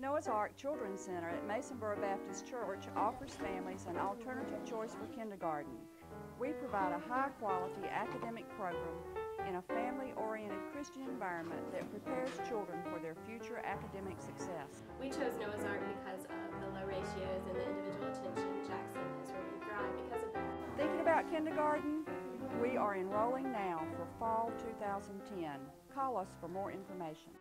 Noah's Ark Children's Center at Masonboro Baptist Church offers families an alternative choice for kindergarten. We provide a high quality academic program in a family oriented Christian environment that prepares children for their future academic success. We chose Noah's Ark because of the low ratios and the individual attention. Jackson has really thrived because of that. Thinking about kindergarten? We are enrolling now for fall 2010. Call us for more information.